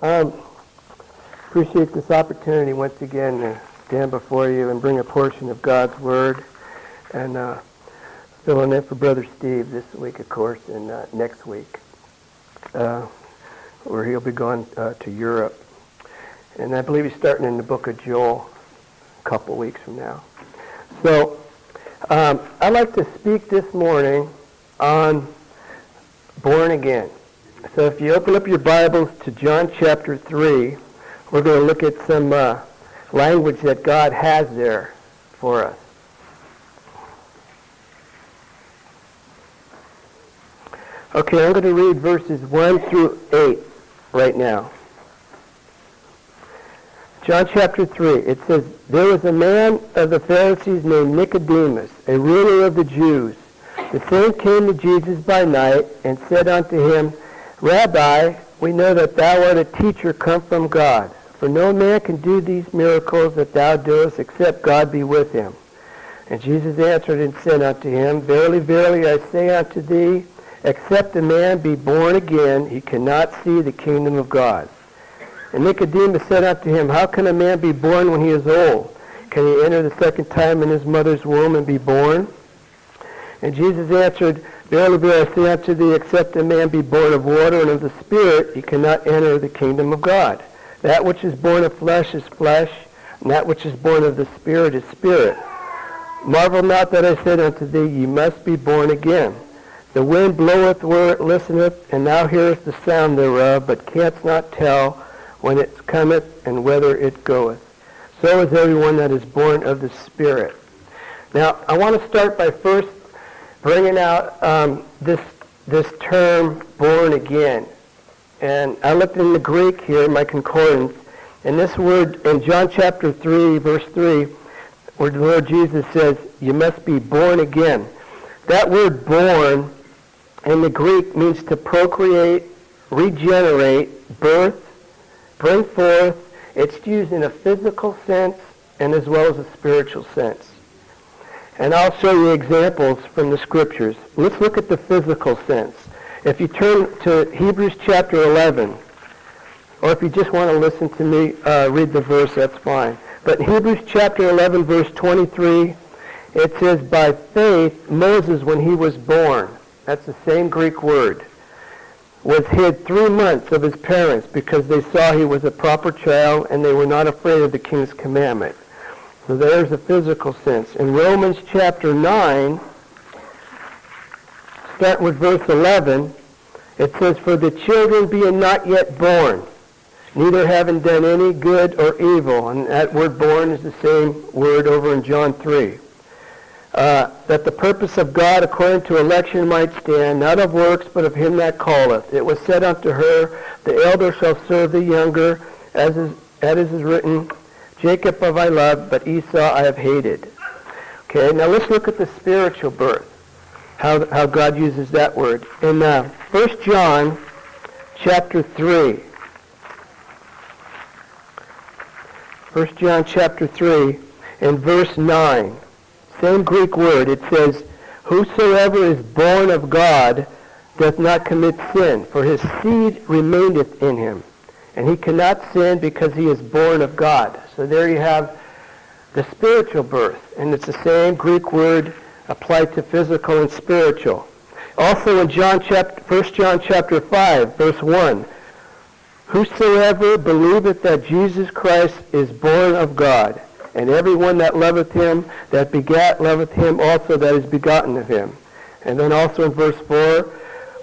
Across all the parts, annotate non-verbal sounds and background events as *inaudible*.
Um, appreciate this opportunity once again to stand before you and bring a portion of God's Word and uh, filling in for Brother Steve this week, of course, and uh, next week, uh, where he'll be going uh, to Europe. And I believe he's starting in the book of Joel a couple weeks from now. So um, I'd like to speak this morning on born again. So if you open up your Bibles to John chapter 3, we're going to look at some uh, language that God has there for us. Okay, I'm going to read verses 1 through 8 right now. John chapter 3, it says, There was a man of the Pharisees named Nicodemus, a ruler of the Jews. The same came to Jesus by night and said unto him, Rabbi, we know that thou art a teacher come from God. For no man can do these miracles that thou doest except God be with him. And Jesus answered and said unto him, Verily, verily, I say unto thee, except a man be born again, he cannot see the kingdom of God. And Nicodemus said unto him, How can a man be born when he is old? Can he enter the second time in his mother's womb and be born? And Jesus answered, Verily, verily, I say unto thee, except a man be born of water and of the Spirit, he cannot enter the kingdom of God. That which is born of flesh is flesh, and that which is born of the Spirit is spirit. Marvel not that I said unto thee, Ye must be born again. The wind bloweth where it listeneth, and thou hearest the sound thereof, but canst not tell when it cometh and whither it goeth. So is everyone that is born of the Spirit. Now, I want to start by first bringing out um, this this term born again. And I looked in the Greek here, in my concordance, and this word in John chapter 3, verse 3, where the Lord Jesus says, you must be born again. That word born in the Greek means to procreate, regenerate, birth, bring forth. It's used in a physical sense and as well as a spiritual sense. And I'll show you examples from the scriptures. Let's look at the physical sense. If you turn to Hebrews chapter 11, or if you just want to listen to me uh, read the verse, that's fine. But Hebrews chapter 11, verse 23, it says, By faith, Moses, when he was born, that's the same Greek word, was hid three months of his parents because they saw he was a proper child and they were not afraid of the king's commandment. So there's a physical sense. In Romans chapter 9, start with verse 11, it says, For the children being not yet born, neither having done any good or evil, and that word born is the same word over in John 3, uh, that the purpose of God according to election might stand, not of works, but of him that calleth. It was said unto her, The elder shall serve the younger, as is, as is written, Jacob have I loved, but Esau I have hated. Okay, now let's look at the spiritual birth, how, how God uses that word. In uh, 1 John chapter 3, 1 John chapter 3 and verse 9, same Greek word, it says, Whosoever is born of God doth not commit sin, for his seed remaineth in him and he cannot sin because he is born of God. So there you have the spiritual birth, and it's the same Greek word applied to physical and spiritual. Also in John chapter, 1 John chapter 5, verse 1, Whosoever believeth that Jesus Christ is born of God, and everyone that loveth him, that begat, loveth him also that is begotten of him. And then also in verse 4,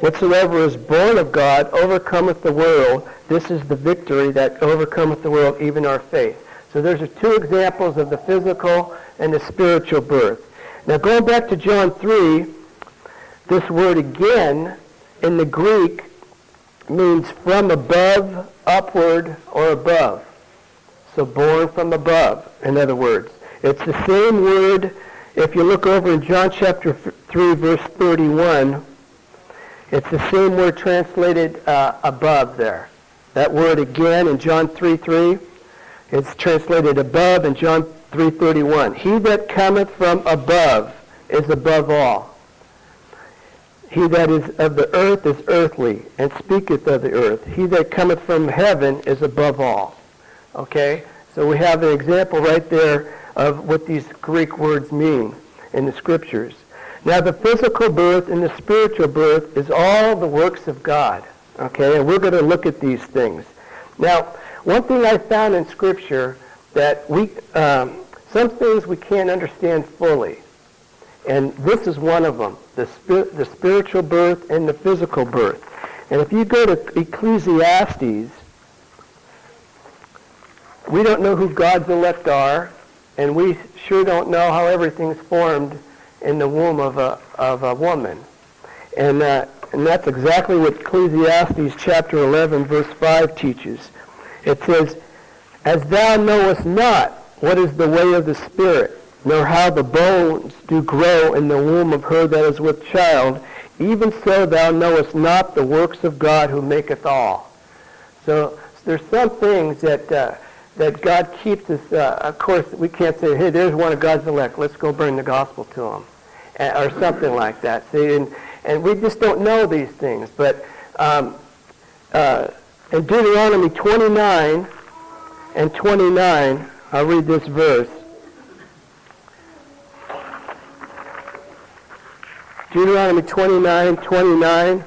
Whatsoever is born of God overcometh the world, this is the victory that overcometh the world, even our faith. So there's two examples of the physical and the spiritual birth. Now going back to John 3, this word again in the Greek means from above, upward, or above. So born from above, in other words. It's the same word if you look over in John chapter 3, verse 31. It's the same word translated uh, above there. That word again in John 3, 3, it's translated above in John 3.31. He that cometh from above is above all. he that is of the earth is earthly, and speaketh of the earth. He that cometh from heaven is above all. Okay? So we have an example right there of what these Greek words mean in the scriptures. Now the physical birth and the spiritual birth is all the works of God. Okay? And we're going to look at these things. Now, one thing I found in scripture that we, um, some things we can't understand fully. And this is one of them, the, spir- the spiritual birth and the physical birth. And if you go to Ecclesiastes, we don't know who God's elect are, and we sure don't know how everything's formed in the womb of a, of a woman. And, uh, and that's exactly what Ecclesiastes chapter 11, verse 5 teaches. It says, As thou knowest not what is the way of the Spirit, nor how the bones do grow in the womb of her that is with child, even so thou knowest not the works of God who maketh all. So there's some things that uh, that God keeps us. Uh, of course, we can't say, "Hey, there's one of God's elect. Let's go bring the gospel to him," or something like that. See, and and we just don't know these things. But um, uh, in Deuteronomy 29 and 29, I'll read this verse. Deuteronomy 29, 29,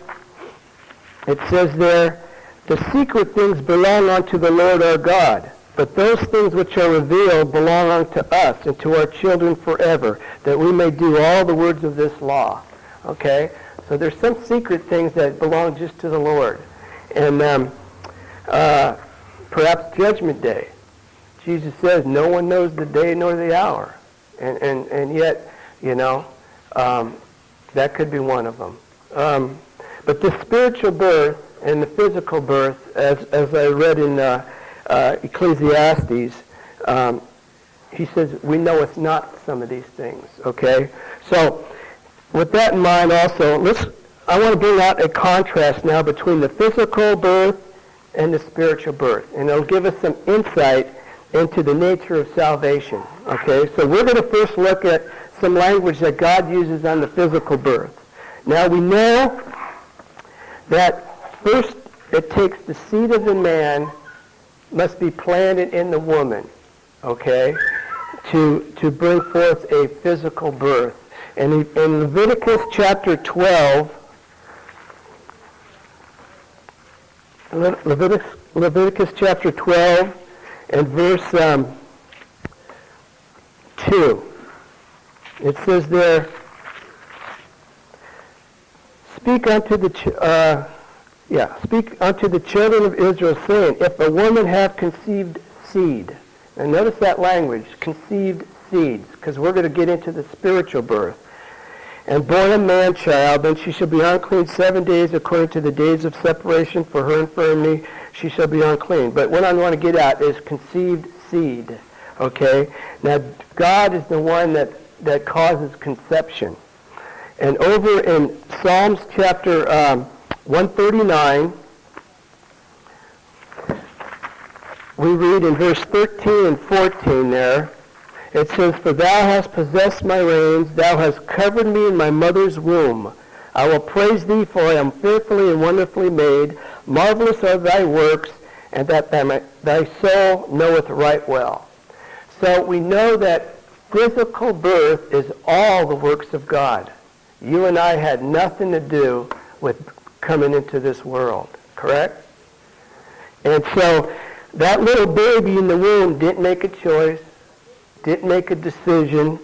it says there, the secret things belong unto the Lord our God, but those things which are revealed belong unto us and to our children forever, that we may do all the words of this law. Okay? So there's some secret things that belong just to the Lord. And um, uh, perhaps Judgment Day. Jesus says, no one knows the day nor the hour. And, and, and yet, you know, um, that could be one of them. Um, but the spiritual birth and the physical birth, as, as I read in uh, uh, Ecclesiastes, um, he says, we know it's not some of these things, okay? So with that in mind also, let's, I want to bring out a contrast now between the physical birth and the spiritual birth. And it'll give us some insight into the nature of salvation. Okay, so we're going to first look at some language that God uses on the physical birth. Now we know that first it takes the seed of the man must be planted in the woman, okay, to, to bring forth a physical birth. And in Leviticus chapter 12, Leviticus, Leviticus chapter 12 and verse um, 2. It says there, Speak unto the, uh, yeah, speak unto the children of Israel, saying, If a woman have conceived seed, and notice that language, conceived seeds, because we're going to get into the spiritual birth and born a man child, then she shall be unclean seven days according to the days of separation for her infirmity. She shall be unclean. But what I want to get at is conceived seed. Okay? Now, God is the one that, that causes conception. And over in Psalms chapter um, 139, we read in verse 13 and 14 there, it says, For thou hast possessed my reins, thou hast covered me in my mother's womb. I will praise thee, for I am fearfully and wonderfully made. Marvelous are thy works, and that thy, soul knoweth right well. So we know that physical birth is all the works of God. You and I had nothing to do with coming into this world, correct? And so that little baby in the womb didn't make a choice didn't make a decision.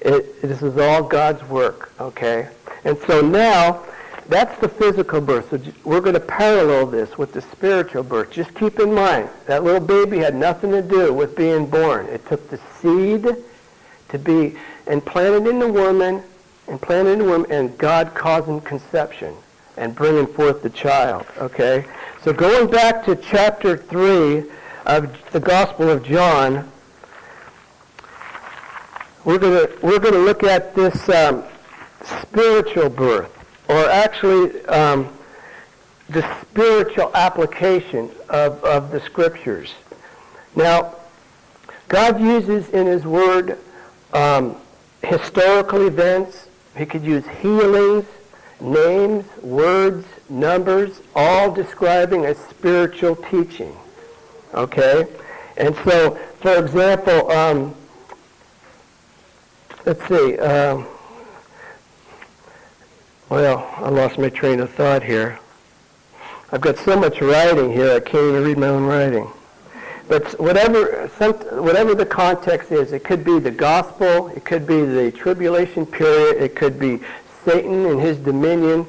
It, this is all God's work, okay? And so now, that's the physical birth. So we're going to parallel this with the spiritual birth. Just keep in mind, that little baby had nothing to do with being born. It took the seed to be implanted in the woman, implanted in the woman, and God causing conception and bringing forth the child, okay? So going back to chapter 3 of the Gospel of John, we're going to we're going to look at this um, spiritual birth, or actually um, the spiritual application of, of the scriptures. Now, God uses in His Word um, historical events. He could use healings names, words, numbers, all describing a spiritual teaching. Okay? And so, for example, um, let's see. Um, well, I lost my train of thought here. I've got so much writing here, I can't even read my own writing. But whatever, some, whatever the context is, it could be the gospel, it could be the tribulation period, it could be Satan and his dominion,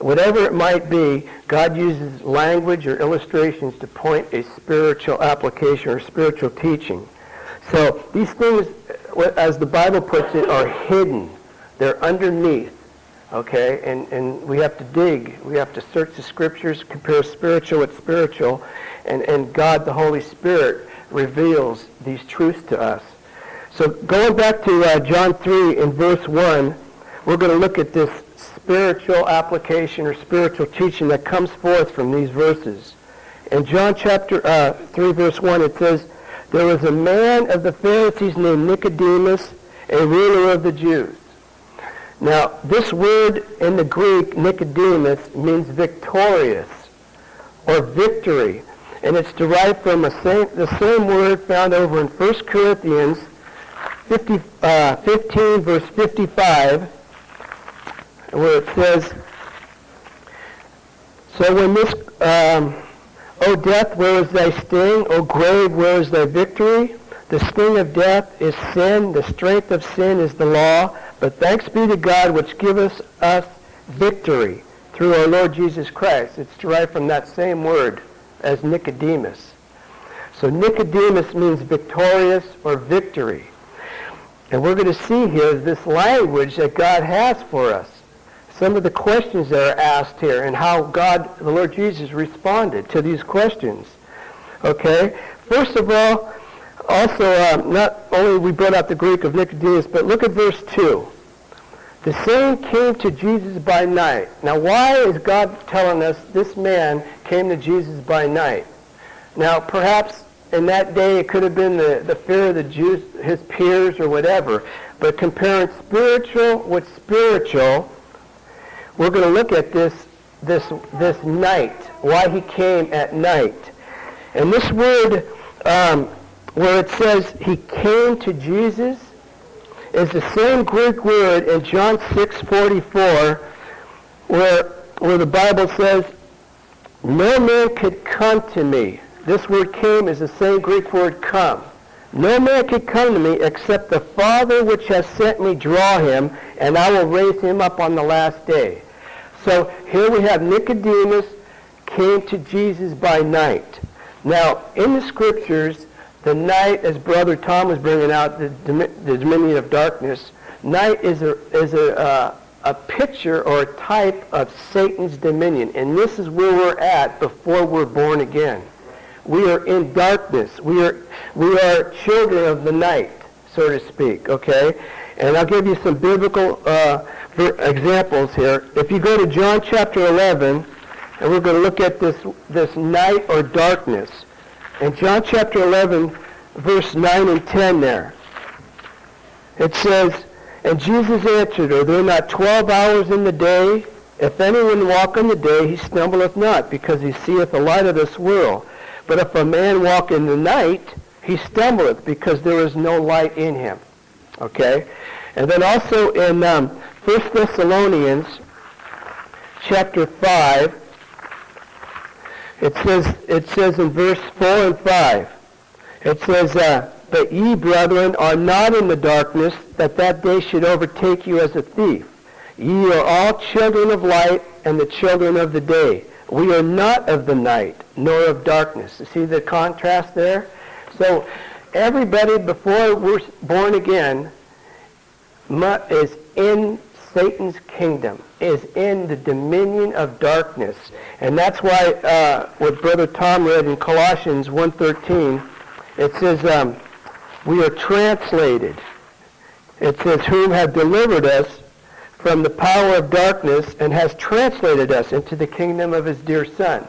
whatever it might be, God uses language or illustrations to point a spiritual application or spiritual teaching. So these things, as the Bible puts it, are hidden. They're underneath. Okay? And, and we have to dig. We have to search the scriptures, compare spiritual with spiritual, and, and God, the Holy Spirit, reveals these truths to us. So going back to uh, John 3 in verse 1, we're going to look at this spiritual application or spiritual teaching that comes forth from these verses. In John chapter uh, 3, verse 1, it says, There was a man of the Pharisees named Nicodemus, a ruler of the Jews. Now, this word in the Greek, Nicodemus, means victorious or victory. And it's derived from same, the same word found over in 1 Corinthians 50, uh, 15, verse 55, where it says, So when this, um, O death, where is thy sting? O grave, where is thy victory? The sting of death is sin. The strength of sin is the law. But thanks be to God which giveth us victory through our Lord Jesus Christ. It's derived from that same word as Nicodemus. So Nicodemus means victorious or victory. And we're going to see here this language that God has for us. Some of the questions that are asked here and how God, the Lord Jesus, responded to these questions. Okay? First of all, also, uh, not only we brought out the Greek of Nicodemus, but look at verse 2. The same came to Jesus by night. Now, why is God telling us this man came to Jesus by night? Now, perhaps in that day it could have been the, the fear of the Jews, his peers, or whatever. But comparing spiritual with spiritual, we're going to look at this, this, this night, why he came at night. And this word, um, where it says he came to Jesus, is the same Greek word in John 6:44 where where the Bible says no man could come to me. This word came is the same Greek word come. No man could come to me except the Father which has sent me draw him, and I will raise him up on the last day. So here we have Nicodemus came to Jesus by night. Now, in the scriptures, the night, as Brother Tom was bringing out, the, the dominion of darkness, night is a, is a, uh, a picture or a type of Satan's dominion. And this is where we're at before we're born again. We are in darkness. We are, we are children of the night, so to speak, okay? And I'll give you some biblical uh, examples here. If you go to John chapter 11, and we're going to look at this, this night or darkness. In John chapter 11, verse 9 and 10 there, it says, And Jesus answered, Are there not twelve hours in the day? If anyone walk in the day, he stumbleth not, because he seeth the light of this world. But if a man walk in the night, he stumbleth, because there is no light in him. Okay? And then also in um, 1 Thessalonians chapter 5, it says, it says in verse 4 and 5, it says, uh, But ye, brethren, are not in the darkness, that that day should overtake you as a thief. Ye are all children of light and the children of the day. We are not of the night, nor of darkness. You see the contrast there? So everybody before we're born again is in Satan's kingdom is in the dominion of darkness. And that's why uh, what Brother Tom read in Colossians 1.13, it says, um, we are translated. It says, whom have delivered us from the power of darkness and has translated us into the kingdom of his dear Son.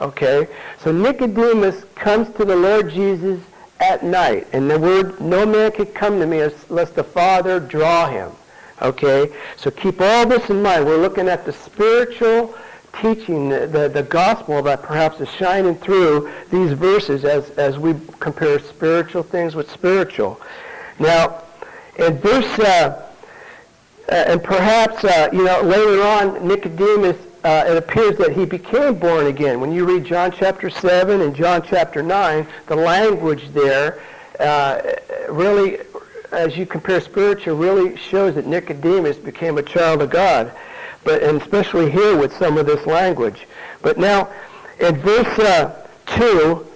Okay? So Nicodemus comes to the Lord Jesus at night. And the word, no man can come to me unless the Father draw him. Okay? So keep all this in mind. We're looking at the spiritual teaching, the, the, gospel that perhaps is shining through these verses as, as we compare spiritual things with spiritual. Now, in verse, uh, uh, and perhaps, uh, you know, later on, Nicodemus, uh, it appears that he became born again. When you read John chapter 7 and John chapter 9, the language there uh, really, as you compare spiritual, really shows that Nicodemus became a child of God. But, and especially here with some of this language. But now, in verse uh, 2,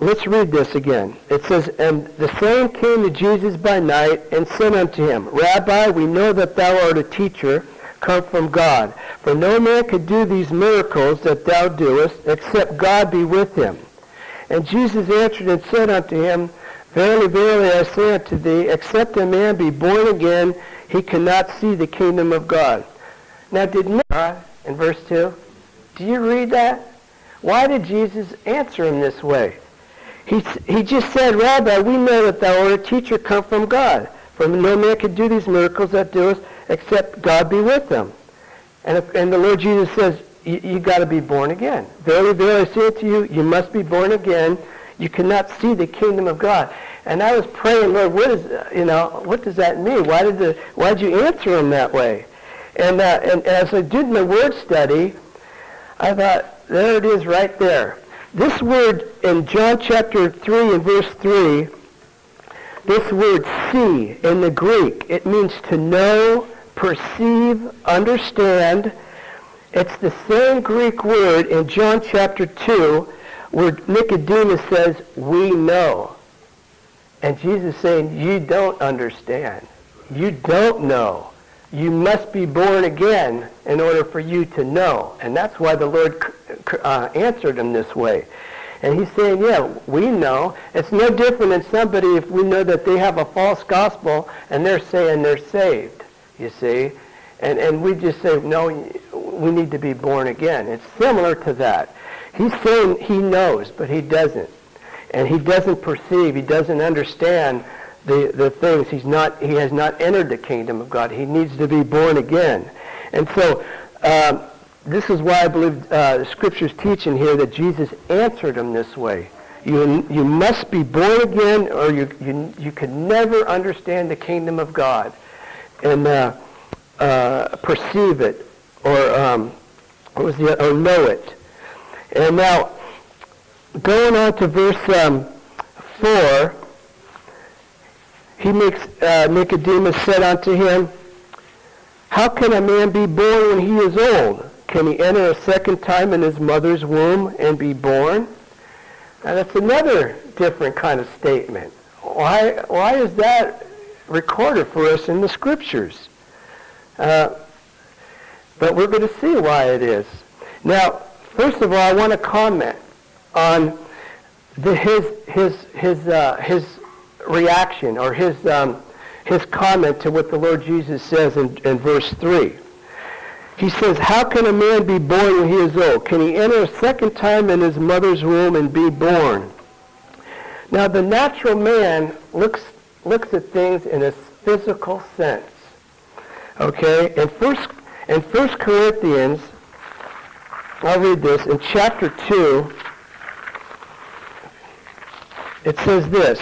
Let's read this again. It says, And the same came to Jesus by night and said unto him, Rabbi, we know that thou art a teacher come from God. For no man could do these miracles that thou doest, except God be with him. And Jesus answered and said unto him, Verily, verily, I say unto thee, except a man be born again, he cannot see the kingdom of God. Now, did not, in verse 2, do you read that? Why did Jesus answer him this way? He, he just said, Rabbi, we know that thou art a teacher come from God. For no man can do these miracles that doest except God be with them. And, and the Lord Jesus says, you, you got to be born again. Verily, verily, I say to you, you must be born again. You cannot see the kingdom of God. And I was praying, Lord, what is, you know, what does that mean? Why did the, why did you answer him that way? And, uh, and as I did my word study, I thought, there it is right there. This word in John chapter 3 and verse 3, this word see in the Greek, it means to know, perceive, understand. It's the same Greek word in John chapter 2 where Nicodemus says, we know. And Jesus is saying, you don't understand. You don't know. You must be born again in order for you to know. And that's why the Lord uh, answered him this way. And he's saying, yeah, we know. It's no different than somebody if we know that they have a false gospel and they're saying they're saved, you see. And, and we just say, no, we need to be born again. It's similar to that. He's saying he knows, but he doesn't. And he doesn't perceive, he doesn't understand the, the things. He's not, he has not entered the kingdom of God. He needs to be born again. And so um, this is why I believe uh, the scripture's teaching here that Jesus answered him this way. You, you must be born again or you, you, you can never understand the kingdom of God and uh, uh, perceive it or, um, or know it. And now, going on to verse um, 4, he makes, uh, Nicodemus said unto him, How can a man be born when he is old? Can he enter a second time in his mother's womb and be born? Now that's another different kind of statement. Why, why is that recorded for us in the scriptures? Uh, but we're going to see why it is. Now, first of all, I want to comment on the, his, his, his, uh, his reaction or his, um, his comment to what the Lord Jesus says in, in verse 3. He says, How can a man be born when he is old? Can he enter a second time in his mother's womb and be born? Now, the natural man looks, looks at things in a physical sense. Okay? In first, in First Corinthians, I'll read this, in chapter 2, it says this.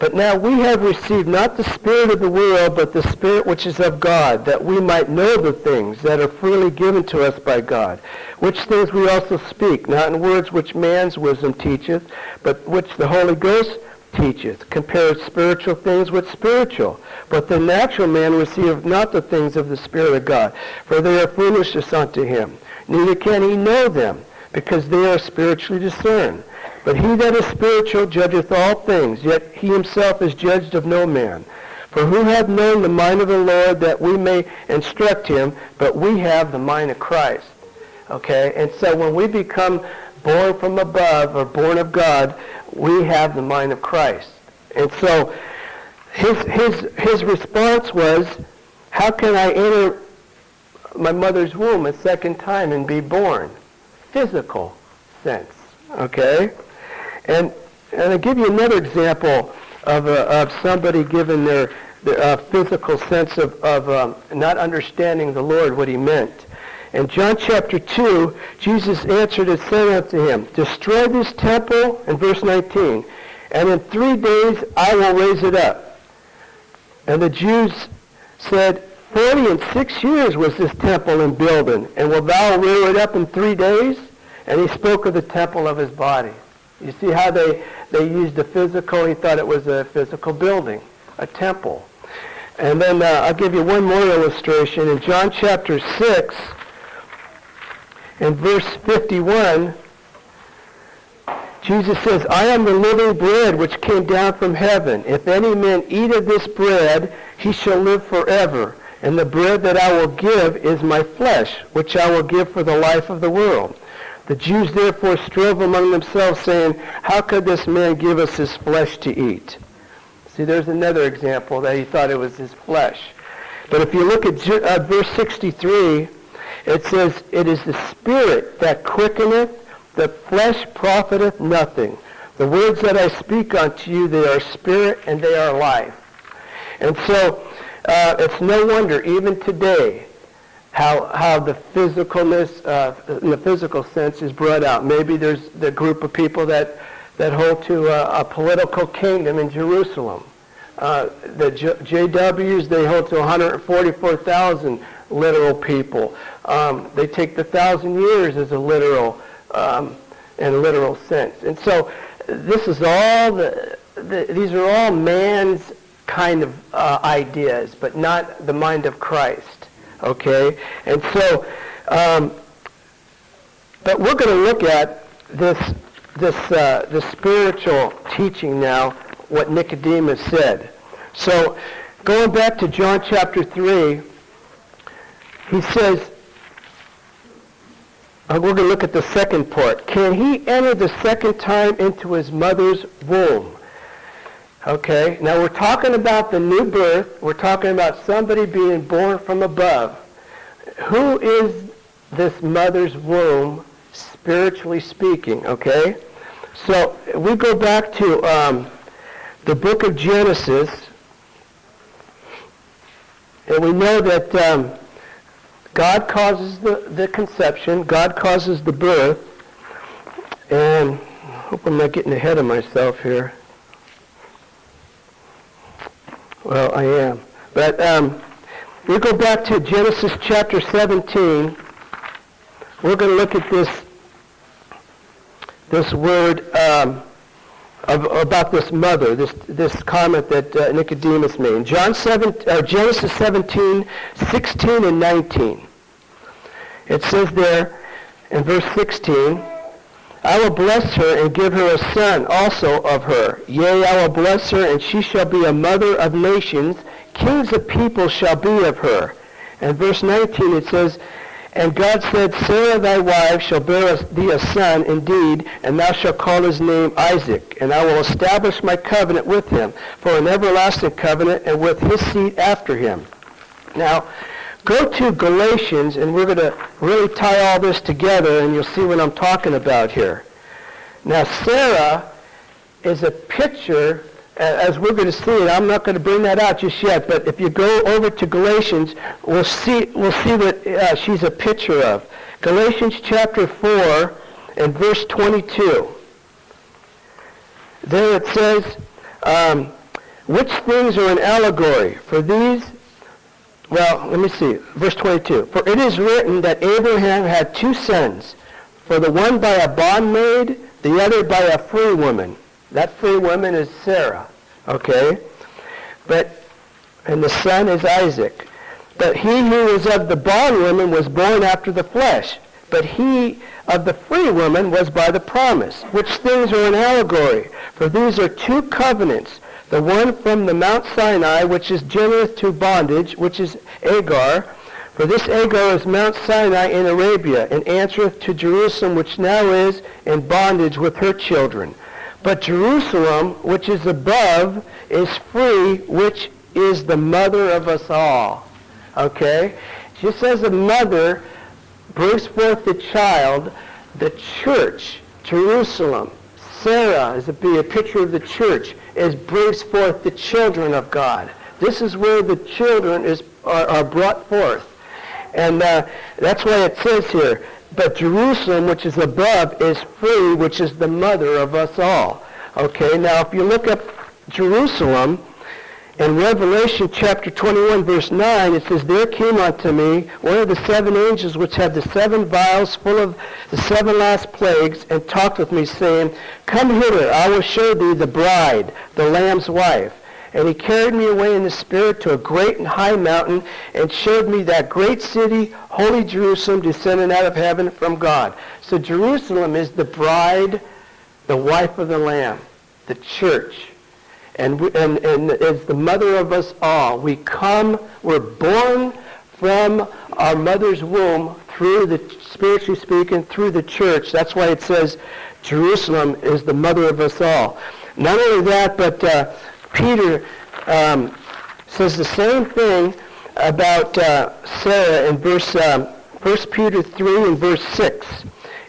But now we have received not the Spirit of the world, but the Spirit which is of God, that we might know the things that are freely given to us by God, which things we also speak, not in words which man's wisdom teacheth, but which the Holy Ghost teacheth, compares spiritual things with spiritual. But the natural man receiveth not the things of the Spirit of God, for they are foolishness unto him. Neither can he know them, because they are spiritually discerned. But he that is spiritual judgeth all things, yet he himself is judged of no man. For who hath known the mind of the Lord that we may instruct him, but we have the mind of Christ. Okay? And so when we become born from above or born of God, we have the mind of Christ. And so his, his, his response was, how can I enter my mother's womb a second time and be born? Physical sense. Okay? And, and I'll give you another example of, a, of somebody given their, the uh, physical sense of, of um, not understanding the Lord, what he meant. In John chapter 2, Jesus answered and said unto him, Destroy this temple, in verse 19, and in three days I will raise it up. And the Jews said, Forty and six years was this temple in building, and will thou rear it up in three days? And he spoke of the temple of his body. You see how they, they used the physical? He thought it was a physical building, a temple. And then uh, I'll give you one more illustration. In John chapter 6, in verse 51, Jesus says, I am the living bread which came down from heaven. If any man eat of this bread, he shall live forever. And the bread that I will give is my flesh, which I will give for the life of the world. The Jews therefore strove among themselves, saying, How could this man give us his flesh to eat? See, there's another example that he thought it was his flesh. But if you look at uh, verse 63, it says, It is the Spirit that quickeneth, the flesh profiteth nothing. The words that I speak unto you, they are spirit and they are life. And so uh, it's no wonder, even today, how, how the physicalness, uh, in the physical sense, is brought out. Maybe there's the group of people that, that hold to a, a political kingdom in Jerusalem. Uh, the J- JWs, they hold to 144,000 literal people. Um, they take the thousand years as a literal, um, literal sense. And so this is all, the, the, these are all man's kind of uh, ideas, but not the mind of Christ. Okay? And so, um, but we're going to look at this, this, uh, this spiritual teaching now, what Nicodemus said. So, going back to John chapter 3, he says, uh, we're going to look at the second part. Can he enter the second time into his mother's womb? Okay, now we're talking about the new birth. We're talking about somebody being born from above. Who is this mother's womb, spiritually speaking? Okay, so we go back to um, the book of Genesis, and we know that um, God causes the, the conception, God causes the birth, and I hope I'm not getting ahead of myself here. Well, I am. But um, we go back to Genesis chapter 17. We're going to look at this this word um, of, about this mother, this this comment that uh, Nicodemus made. John 7, uh, Genesis 17, 16 and 19. It says there in verse 16, I will bless her and give her a son also of her. Yea, I will bless her, and she shall be a mother of nations. Kings of people shall be of her. And verse 19 it says, And God said, Sarah thy wife shall bear thee a son indeed, and thou shalt call his name Isaac. And I will establish my covenant with him for an everlasting covenant, and with his seed after him. Now, Go to Galatians, and we're going to really tie all this together, and you'll see what I'm talking about here. Now, Sarah is a picture, as we're going to see it. I'm not going to bring that out just yet, but if you go over to Galatians, we'll see, we'll see what uh, she's a picture of. Galatians chapter 4 and verse 22. There it says, um, which things are an allegory? For these well, let me see. Verse 22. For it is written that Abraham had two sons, for the one by a bondmaid, the other by a free woman. That free woman is Sarah. Okay? But, and the son is Isaac. But he who was of the bondwoman was born after the flesh. But he of the free woman was by the promise, which things are an allegory. For these are two covenants the one from the Mount Sinai, which is generous to bondage, which is Agar. For this Agar is Mount Sinai in Arabia, and answereth to Jerusalem, which now is in bondage with her children. But Jerusalem, which is above, is free, which is the mother of us all. Okay? Just as a mother brings forth the child, the church, Jerusalem, Sarah is a, be a picture of the church, is brings forth the children of God, This is where the children is, are, are brought forth. And uh, that's why it says here, but Jerusalem, which is above, is free, which is the mother of us all. Okay, now if you look up Jerusalem, in Revelation chapter 21, verse 9, it says, There came unto me one of the seven angels which had the seven vials full of the seven last plagues, and talked with me, saying, Come hither, I will show thee the bride, the Lamb's wife. And he carried me away in the Spirit to a great and high mountain, and showed me that great city, holy Jerusalem, descending out of heaven from God. So Jerusalem is the bride, the wife of the Lamb, the church and, we, and, and is the mother of us all. We come, we're born from our mother's womb through the, spiritually speaking, through the church. That's why it says Jerusalem is the mother of us all. Not only that, but uh, Peter um, says the same thing about uh, Sarah in verse um, 1 Peter 3 and verse 6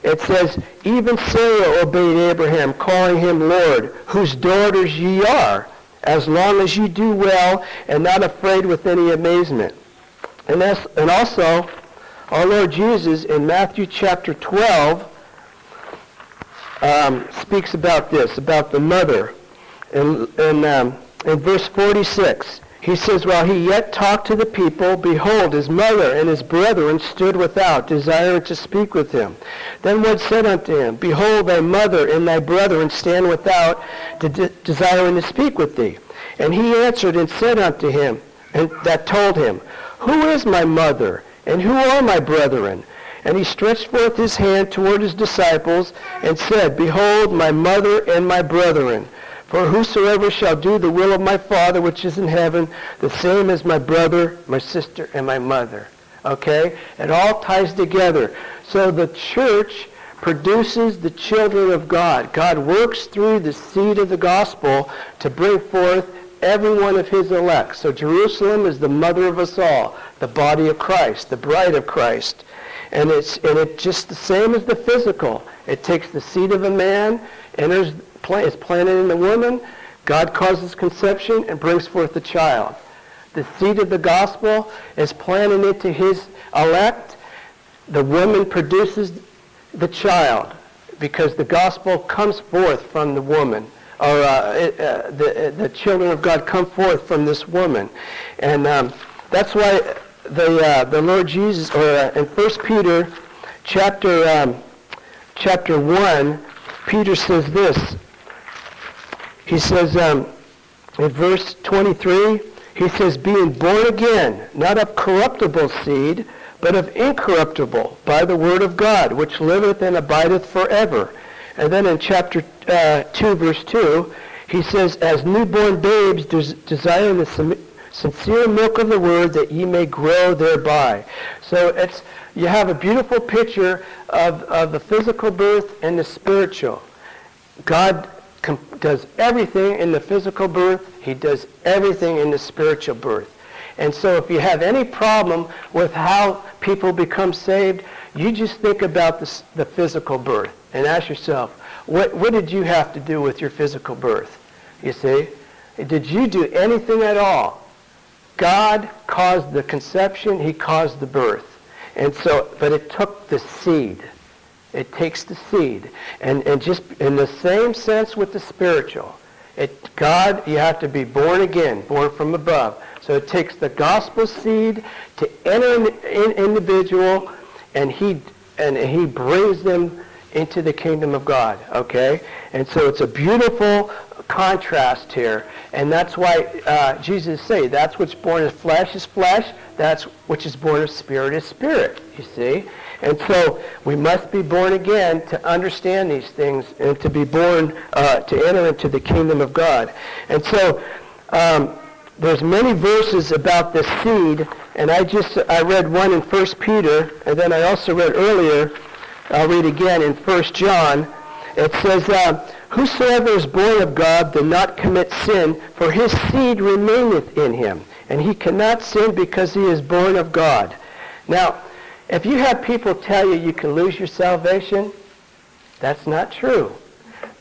it says, Even Sarah obeyed Abraham, calling him Lord, whose daughters ye are, as long as you do well and not afraid with any amazement. And, and also, our Lord Jesus in Matthew chapter 12 um, speaks about this, about the mother. In, in, um, in verse 46, he says, While he yet talked to the people, behold, his mother and his brethren stood without, desiring to speak with him. Then one said unto him, Behold, thy mother and thy brethren stand without, de- desiring to speak with thee. And he answered and said unto him, and that told him, Who is my mother, and who are my brethren? And he stretched forth his hand toward his disciples, and said, Behold, my mother and my brethren. For whosoever shall do the will of my Father which is in heaven, the same as my brother, my sister, and my mother. Okay? It all ties together. So the church produces the children of God. God works through the seed of the gospel to bring forth every one of his elect. So Jerusalem is the mother of us all, the body of Christ, the bride of Christ. And it's and it just the same as the physical. It takes the seed of a man, enters is planted in the woman. God causes conception and brings forth the child. The seed of the gospel is planted into his elect. The woman produces the child because the gospel comes forth from the woman. Or uh, uh, the, uh, the children of God come forth from this woman. And um, that's why the, uh, the Lord Jesus, or uh, in 1 Peter chapter, um, chapter 1, Peter says this, he says um, in verse 23, he says, being born again, not of corruptible seed, but of incorruptible, by the word of God, which liveth and abideth forever. And then in chapter uh, 2, verse 2, he says, as newborn babes des- desire the sincere milk of the word that ye may grow thereby. So it's you have a beautiful picture of, of the physical birth and the spiritual. God does everything in the physical birth. He does everything in the spiritual birth. And so if you have any problem with how people become saved, you just think about the, the physical birth and ask yourself, what, what did you have to do with your physical birth? You see? Did you do anything at all? God caused the conception. He caused the birth. And so, but it took the seed. It takes the seed. And, and just in the same sense with the spiritual, it, God, you have to be born again, born from above. So it takes the gospel seed to enter an in, individual, and he, and he brings them into the kingdom of God. Okay? And so it's a beautiful contrast here. And that's why uh, Jesus say, that's what's born of flesh is flesh, that's which is born of spirit is spirit. You see? And so we must be born again to understand these things and to be born uh, to enter into the kingdom of God. And so um, there's many verses about this seed, and I just I read one in 1 Peter, and then I also read earlier. I'll read again in 1 John. It says, uh, "Whosoever is born of God does not commit sin, for his seed remaineth in him, and he cannot sin because he is born of God." Now, if you have people tell you you can lose your salvation, that's not true.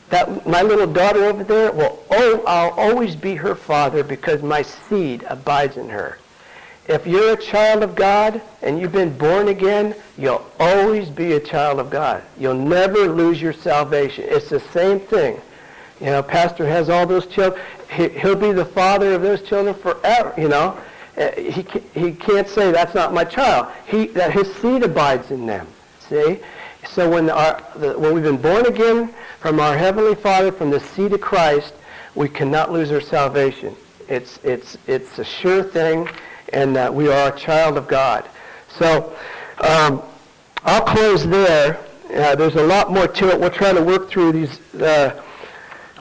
that my little daughter over there, well, oh, I'll always be her father because my seed abides in her. If you're a child of God and you've been born again, you'll always be a child of God. You'll never lose your salvation. It's the same thing. You know, pastor has all those children. He, he'll be the father of those children forever, you know. Uh, he, he can't say that's not my child. He, that his seed abides in them. See? So when, our, when we've been born again from our Heavenly Father, from the seed of Christ, we cannot lose our salvation. It's, it's, it's a sure thing, and uh, we are a child of God. So um, I'll close there. Uh, there's a lot more to it. We'll try to work through these, uh,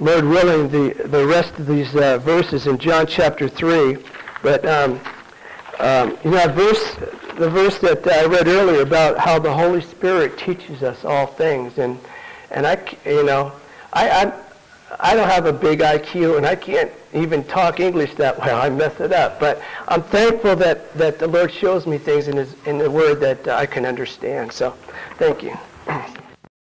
Lord willing, the, the rest of these uh, verses in John chapter 3. But, um, um, you know, verse, the verse that I read earlier about how the Holy Spirit teaches us all things. And, and I, you know, I, I, I don't have a big IQ and I can't even talk English that well. I mess it up. But I'm thankful that, that the Lord shows me things in, his, in the Word that uh, I can understand. So thank you. *clears throat*